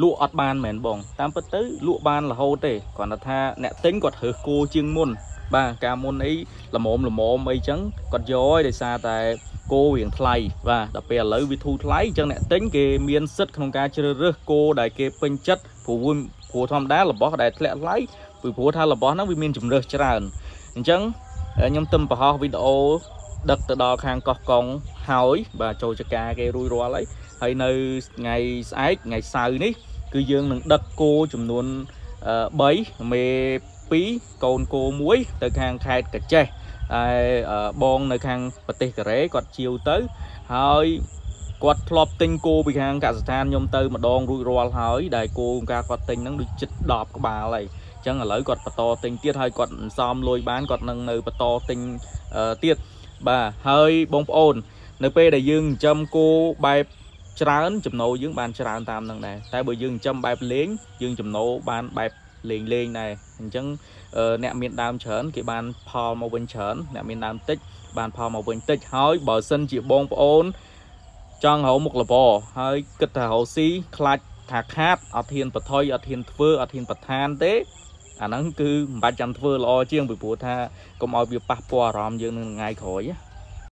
លក់អត់បានមែនបង តាមពិតទៅលក់បានរហូតទេគ្រាន់តែថាអ្នកទិញគាត់រើសគោជាងមុន បាទការមុនអីល្មមល្មមអីចឹងគាត់យកឲ្យដោយសារតែគោរៀងថ្លៃបាទដល់ពេលឥឡូវវាធូរថ្លៃអញ្ចឹងអ្នកទិញគេមានសិទ្ធិក្នុងការជ្រើសរើសគោដែលគេពេញចិត្តព្រោះព្រោះធម្មតារបស់ដែលធ្លាក់ថ្លៃពីព្រោះថារបស់ហ្នឹងវាមានជំរើសច្រើនអញ្ចឹងខ្ញុំទឹមបង្ហោះវីដេអូ ដឹកទៅដល់ខាងកោះកុងហើយបាទចូលចការគេរួចរាល់ហើយហើយនៅថ្ងៃស្អែកថ្ងៃសៅរ៍នេះ គឺយើងនឹងដឹកគោចំនួន3មេ2កូនគោ1ទៅខាងខេត្តកាចេះហើយបងនៅខាងប្រទេសកូរ៉េគាត់ជាវទៅហើយគាត់ធ្លាប់ទិញគោពីខាងកសិដ្ឋានខ្ញុំទៅម្ដងរួចរាល់ហើយដែលគោការគាត់ទិញហ្នឹងដូចចិត្ត10ក្បាលហើយអញ្ចឹងឥឡូវគាត់បន្តទិញទៀតហើយគាត់សំលុយបានគាត់នឹងនៅបន្តទិញទៀត បាទហើយបងប្អូន នៅពេលដែលយើងចិញ្ចឹមគោបែបច្រើនចំណូលយើងបានច្រើនតាមនឹងដែរតែបើយើងចិញ្ចឹមបែបលេងយើងចំណូលបានបែបលេងលេងដែរអញ្ចឹងអ្នកមានដើមច្រើនគេបានផលមកវិញច្រើនអ្នកមានដើមតិចបានផលមកវិញតិចហើយបើសិនជាបងប្អូន ចង់រកមុខលបហើយគិតថារកស៊ីខ្លាចថាខាតអត់ធានបថុយអត់ធានធ្វើអត់ធានបន្តានទេ អាហ្នឹងគឺមិនបាច់ចាំធ្វើល្អជាងពីព្រោះថាកុំឲ្យវាប៉ះពាល់អារម្មណ៍យើងនឹងថ្ងៃក្រោយណា